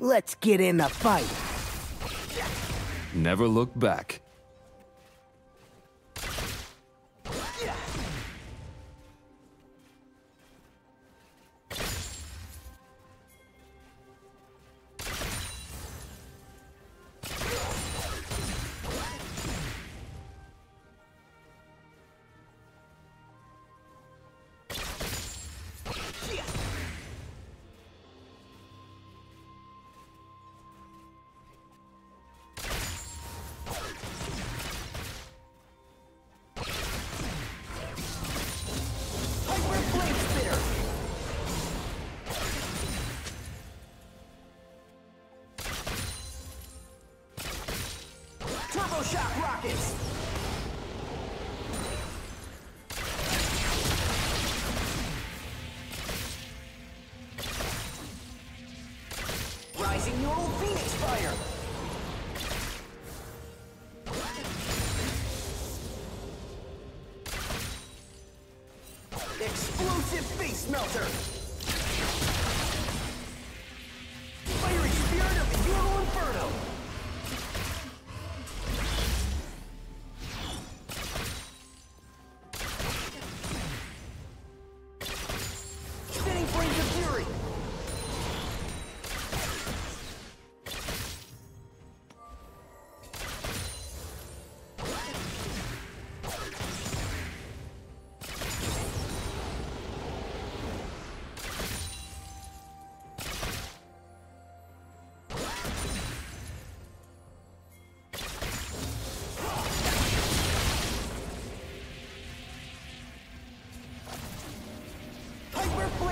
Let's get in the fight. Never look back. using your neural phoenix fire! Explosive face melter!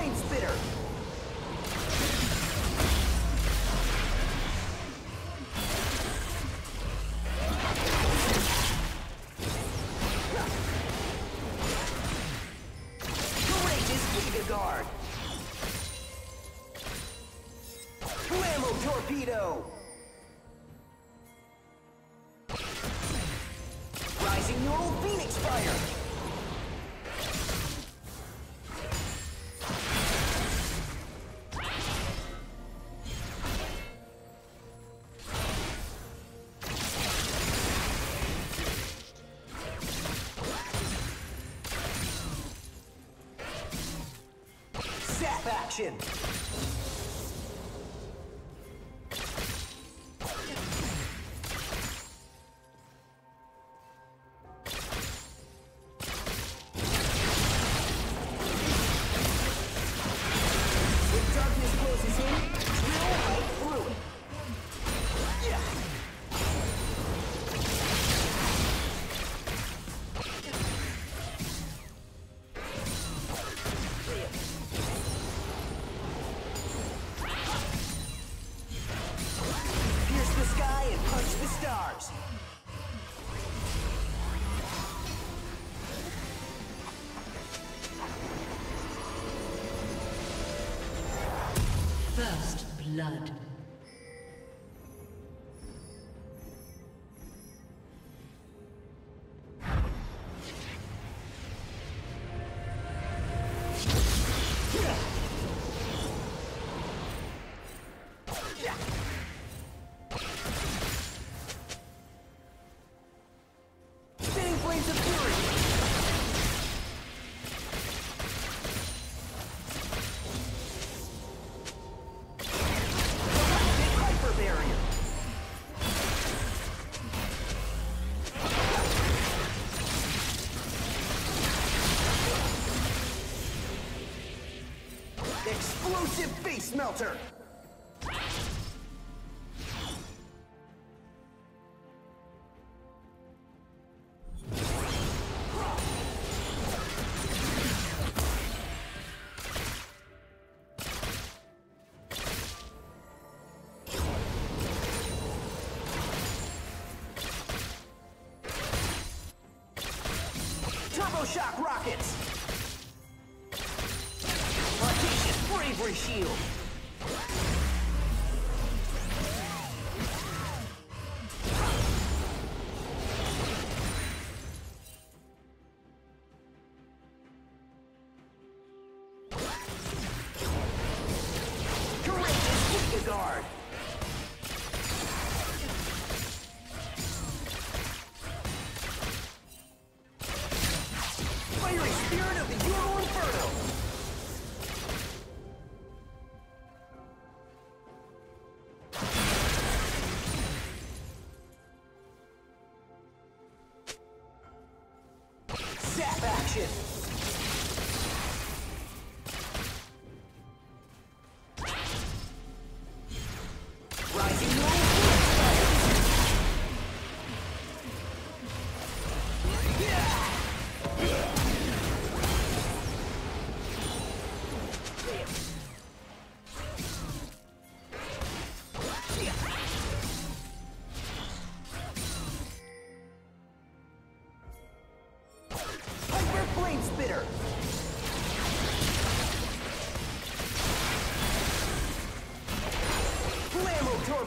It's bitter. 线 Blood. smelter.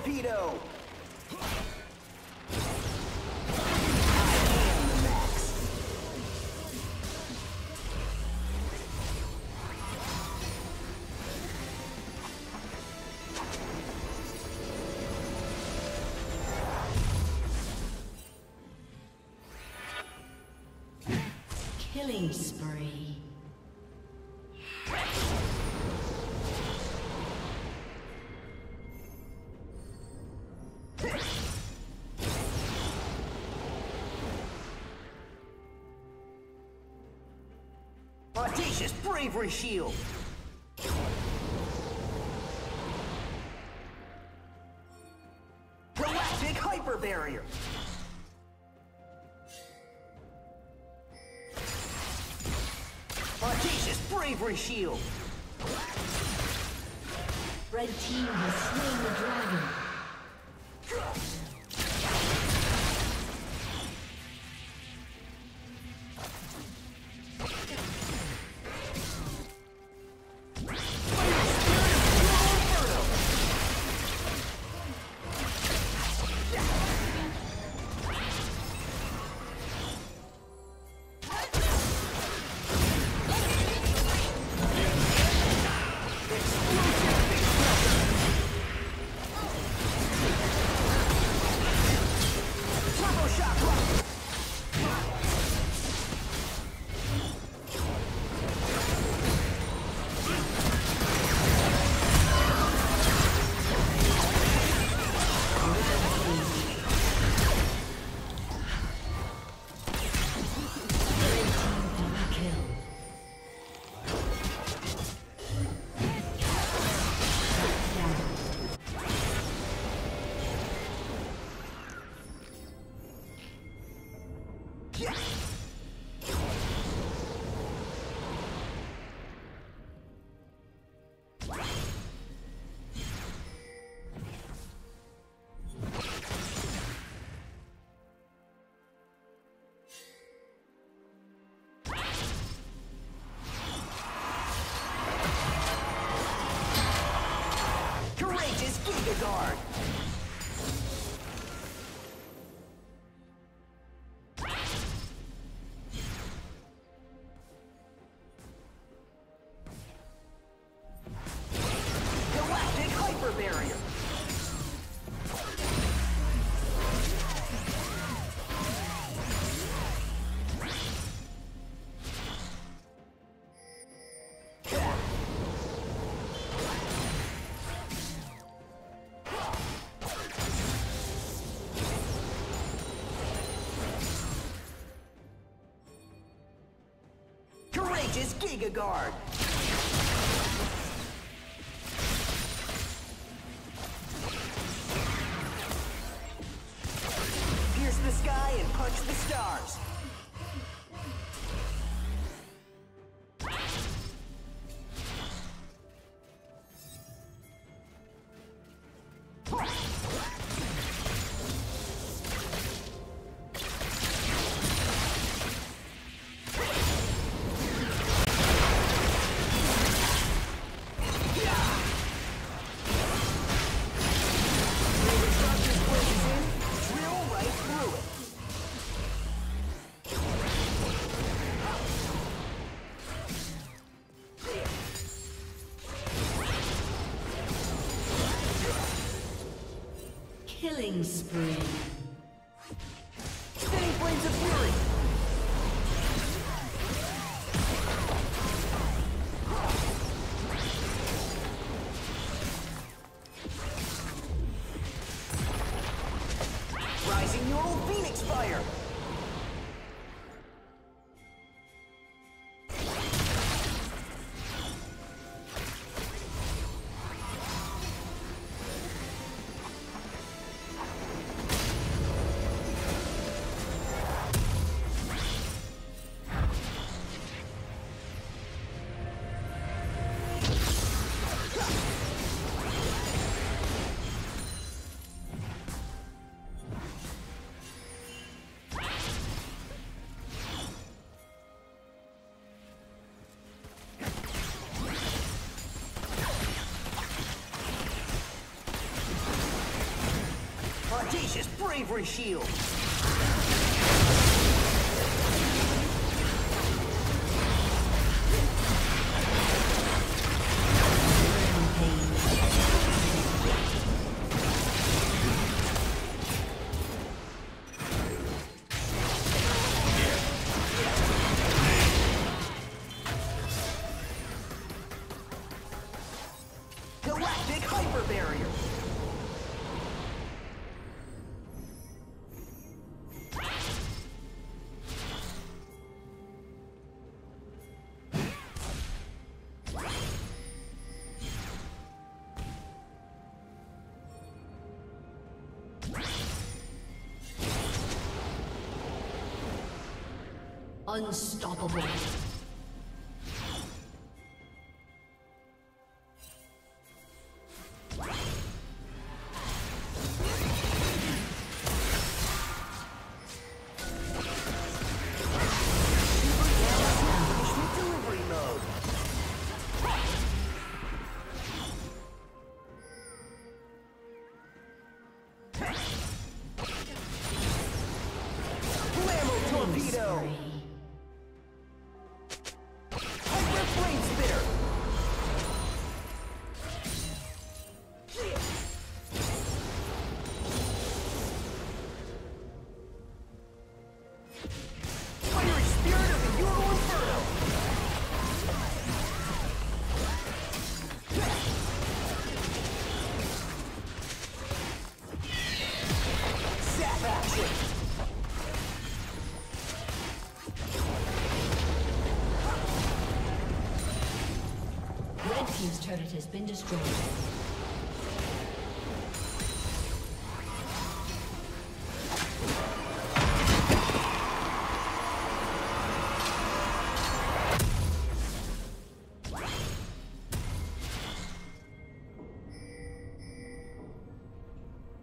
Torpedo! Killing Audacious Bravery Shield! Galactic Hyper Barrier! Audacious Bravery Shield! Red team has slain the dragon. Courageous Giga Guard! Pierce the sky and punch the stars! Killing spree. Spinning Flames of Fury! bravery shield. Unstoppable. team's turret has been destroyed.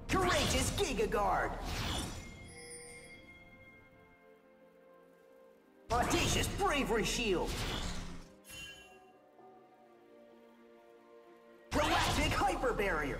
Courageous Giga Guard! Audacious Bravery Shield! barrier.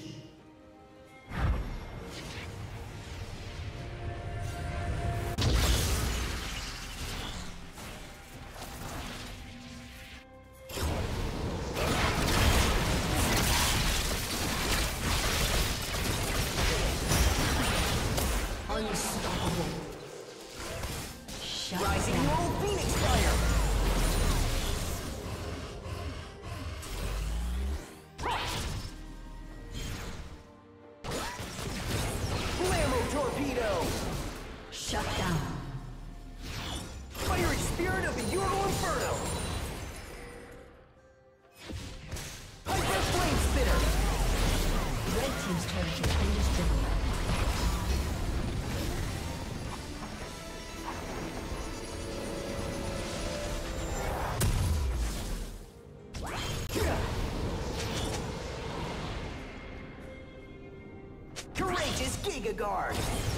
Rising old Phoenix Fire! your guard.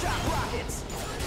Shock Rockets!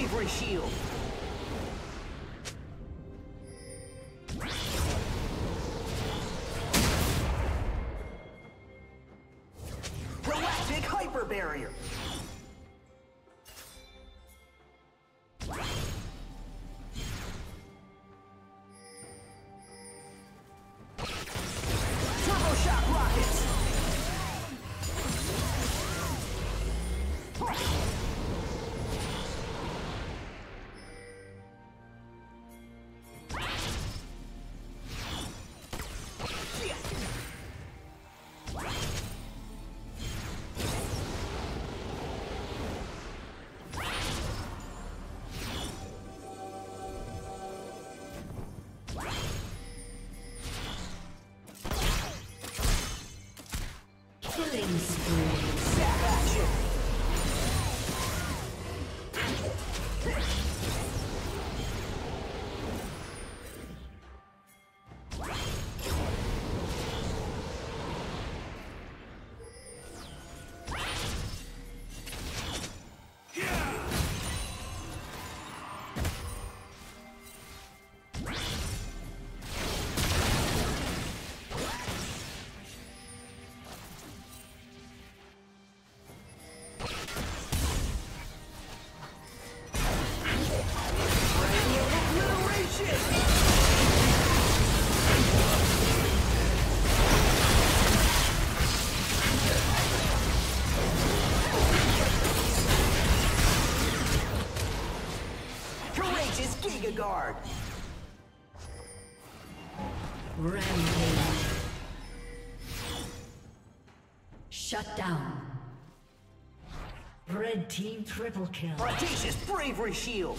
Bravery Shield! is Giga Guard. Rampage. Shut down. Red team triple kill. Audacious bravery shield.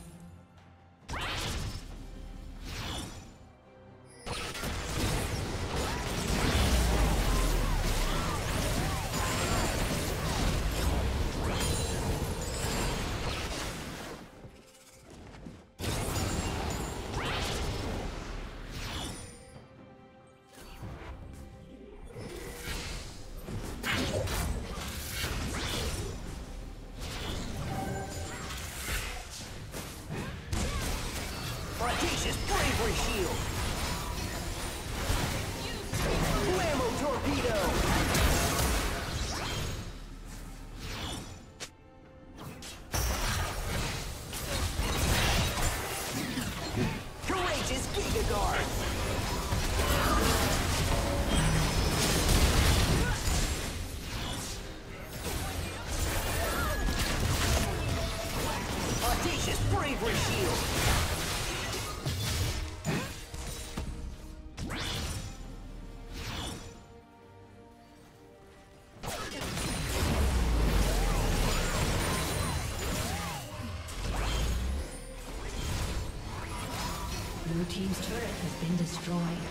Audacious bravery shield. Blue team's turret has been destroyed.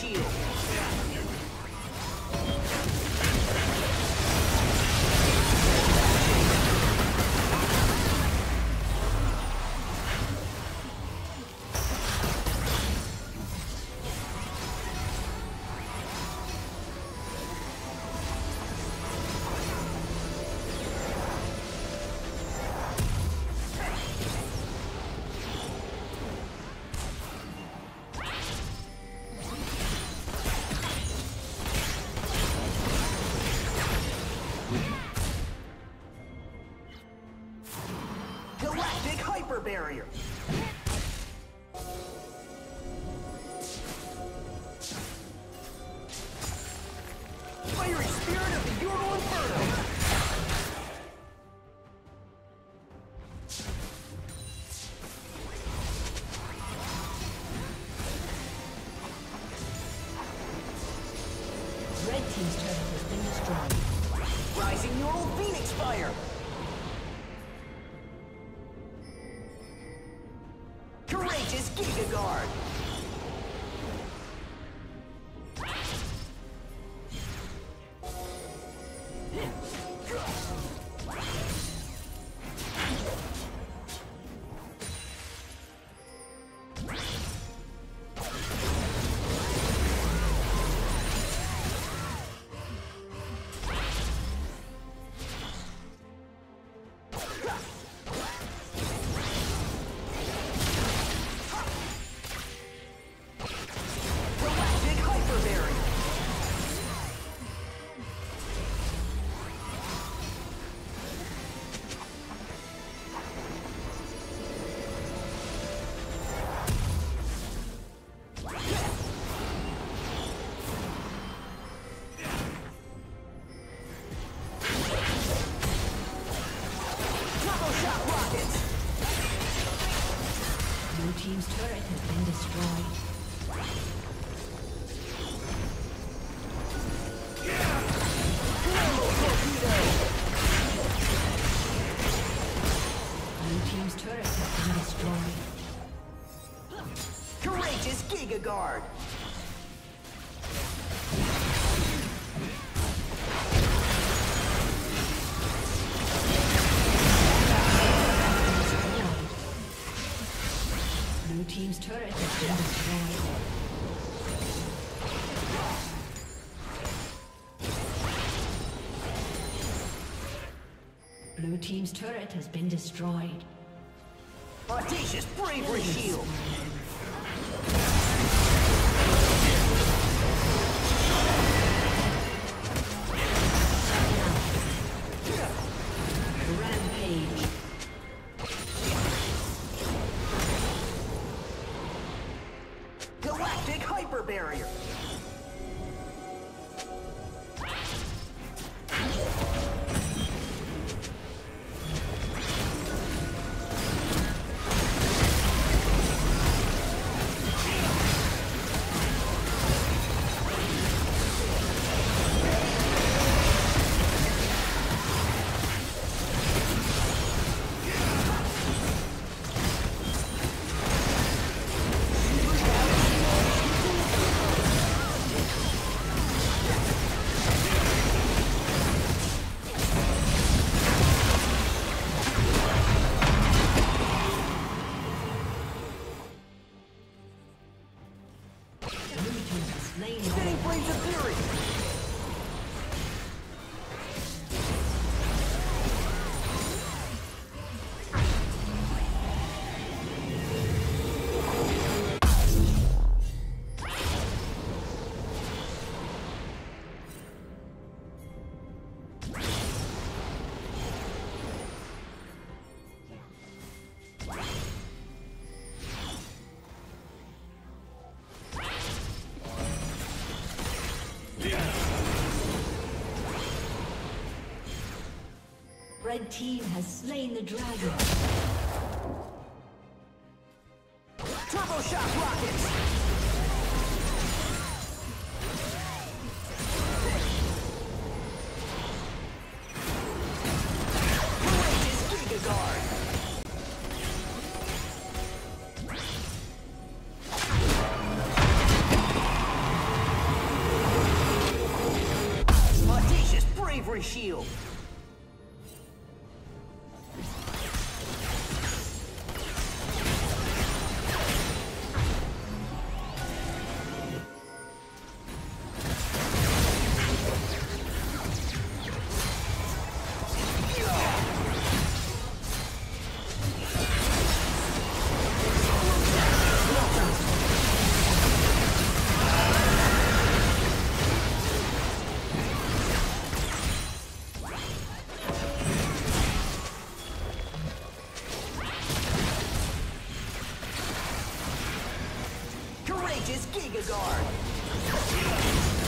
Shield. Hit Blue team's turret has been destroyed. Blue team's turret has been destroyed. Audacious Bravery Shield. Red team has slain the dragon. Turbo Shock Rockets. Courageous Giga Guard.